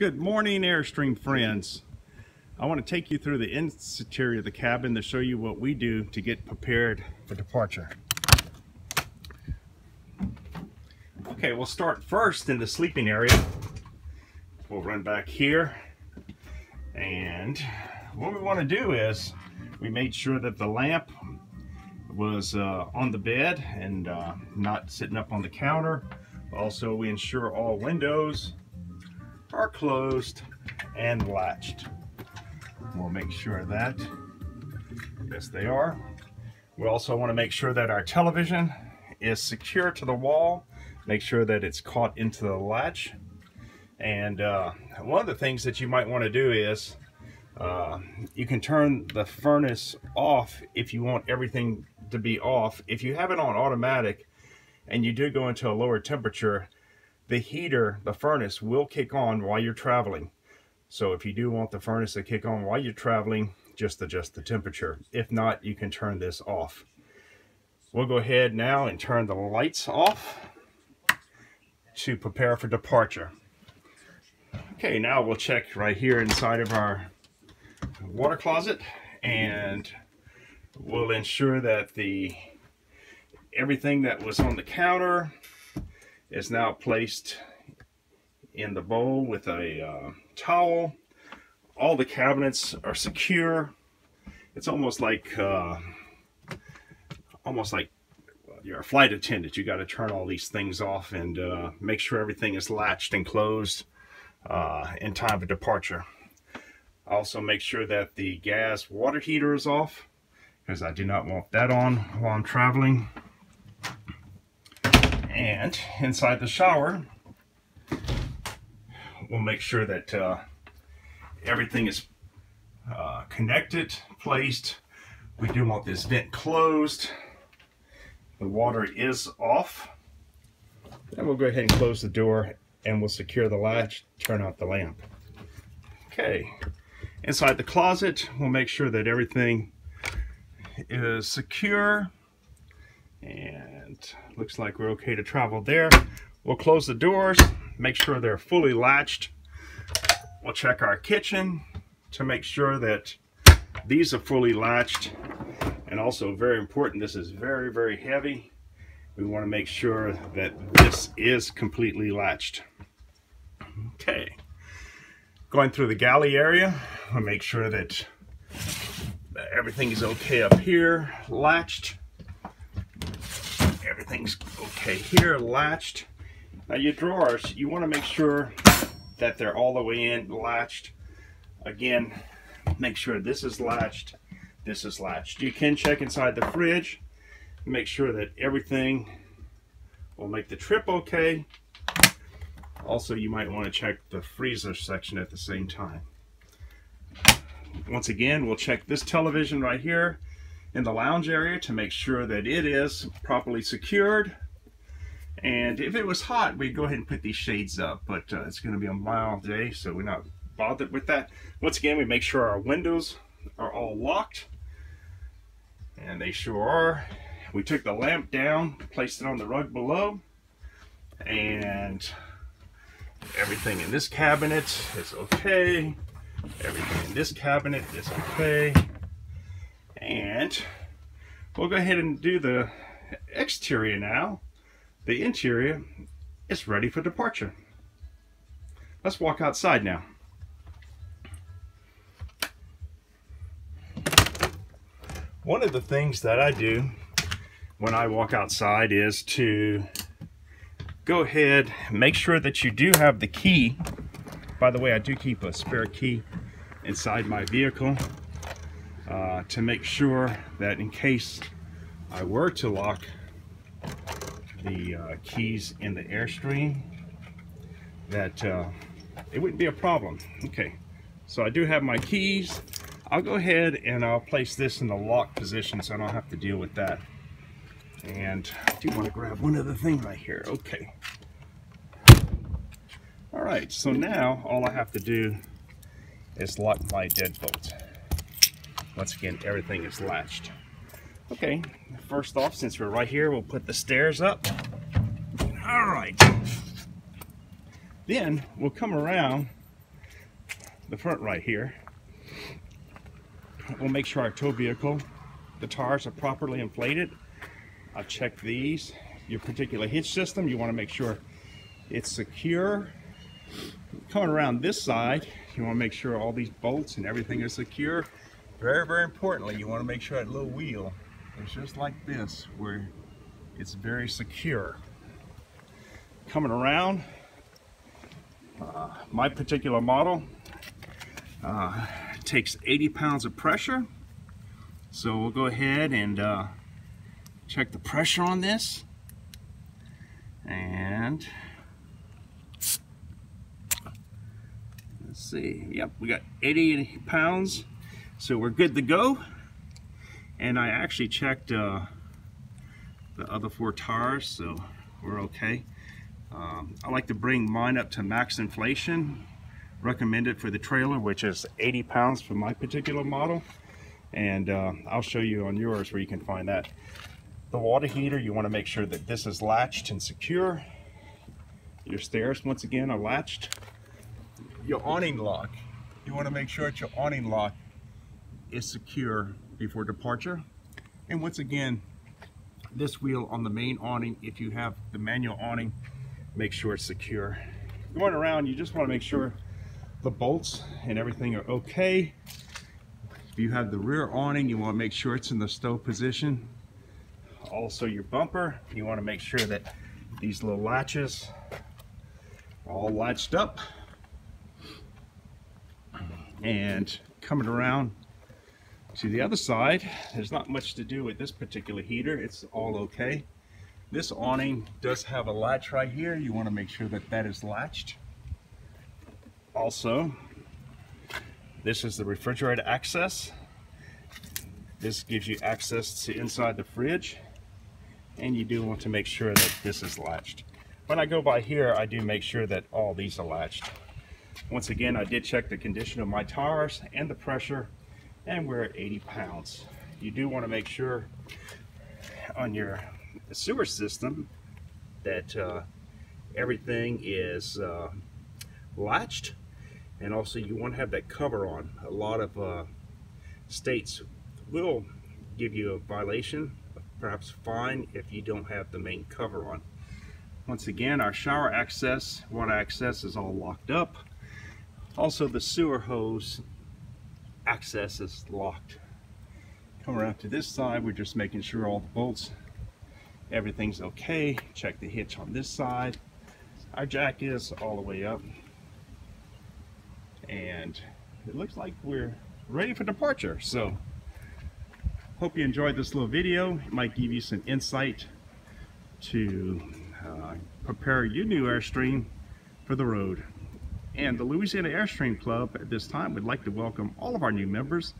Good morning, Airstream friends. I want to take you through the interior of the cabin to show you what we do to get prepared for departure. Okay, we'll start first in the sleeping area. We'll run back here. And what we want to do is we made sure that the lamp was uh, on the bed and uh, not sitting up on the counter. Also, we ensure all windows are closed and latched. We'll make sure that. Yes, they are. We also want to make sure that our television is secure to the wall. Make sure that it's caught into the latch. And uh, one of the things that you might want to do is uh, you can turn the furnace off if you want everything to be off. If you have it on automatic and you do go into a lower temperature, the heater, the furnace, will kick on while you're traveling. So if you do want the furnace to kick on while you're traveling, just adjust the temperature. If not, you can turn this off. We'll go ahead now and turn the lights off to prepare for departure. Okay, now we'll check right here inside of our water closet and we'll ensure that the everything that was on the counter is now placed in the bowl with a uh, towel. All the cabinets are secure. It's almost like uh, almost like you're a flight attendant. You got to turn all these things off and uh, make sure everything is latched and closed uh, in time for departure. Also make sure that the gas water heater is off because I do not want that on while I'm traveling. And inside the shower, we'll make sure that uh, everything is uh, connected, placed. We do want this vent closed. The water is off. Then we'll go ahead and close the door and we'll secure the latch, turn out the lamp. Okay, inside the closet, we'll make sure that everything is secure and looks like we're okay to travel there. We'll close the doors, make sure they're fully latched. We'll check our kitchen to make sure that these are fully latched. And also very important, this is very, very heavy. We want to make sure that this is completely latched. Okay. Going through the galley area, we'll make sure that everything is okay up here, latched everything's okay here, latched. Now your drawers, you want to make sure that they're all the way in, latched. Again, make sure this is latched, this is latched. You can check inside the fridge, make sure that everything will make the trip okay. Also, you might want to check the freezer section at the same time. Once again, we'll check this television right here in the lounge area to make sure that it is properly secured. And if it was hot, we'd go ahead and put these shades up, but uh, it's going to be a mild day, so we're not bothered with that. Once again, we make sure our windows are all locked, and they sure are. We took the lamp down, placed it on the rug below, and everything in this cabinet is okay. Everything in this cabinet is okay. And we'll go ahead and do the exterior now. The interior is ready for departure. Let's walk outside now. One of the things that I do when I walk outside is to go ahead and make sure that you do have the key by the way I do keep a spare key inside my vehicle uh, to make sure that in case I were to lock the uh, keys in the Airstream that uh, it wouldn't be a problem. Okay, so I do have my keys. I'll go ahead and I'll place this in the lock position so I don't have to deal with that. And I do want to grab one other thing right here. Okay. All right, so now all I have to do is lock my deadbolt. Once again, everything is latched. Okay, first off, since we're right here, we'll put the stairs up. All right. Then we'll come around the front right here. We'll make sure our tow vehicle, the tires are properly inflated. I'll check these. Your particular hitch system, you want to make sure it's secure. Coming around this side, you want to make sure all these bolts and everything is secure. Very, very importantly, you want to make sure that little wheel is just like this, where it's very secure. Coming around, uh, my particular model uh, takes 80 pounds of pressure. So we'll go ahead and uh, check the pressure on this. And let's see, yep, we got 80 pounds. So we're good to go. And I actually checked uh, the other four tires, so we're okay. Um, I like to bring mine up to max inflation recommended for the trailer, which is 80 pounds for my particular model. And uh, I'll show you on yours where you can find that. The water heater, you want to make sure that this is latched and secure. Your stairs, once again, are latched. Your awning lock, you want to make sure it's your awning lock is secure before departure. And once again, this wheel on the main awning, if you have the manual awning, make sure it's secure. Going around, you just want to make sure the bolts and everything are okay. If you have the rear awning, you want to make sure it's in the stow position. Also your bumper, you want to make sure that these little latches are all latched up. And coming around to the other side, there's not much to do with this particular heater. It's all okay. This awning does have a latch right here. You want to make sure that that is latched. Also, this is the refrigerator access. This gives you access to inside the fridge. And you do want to make sure that this is latched. When I go by here, I do make sure that all these are latched. Once again, I did check the condition of my tires and the pressure, and we're at 80 pounds. You do want to make sure on your sewer system that uh, everything is uh, latched and also you want to have that cover on. A lot of uh, states will give you a violation, perhaps fine if you don't have the main cover on. Once again, our shower access, water access is all locked up. Also the sewer hose access is locked. Come around to this side, we're just making sure all the bolts, everything's okay. Check the hitch on this side. Our jack is all the way up and it looks like we're ready for departure. So hope you enjoyed this little video. It might give you some insight to uh, prepare your new Airstream for the road. And the Louisiana Airstream Club at this time would like to welcome all of our new members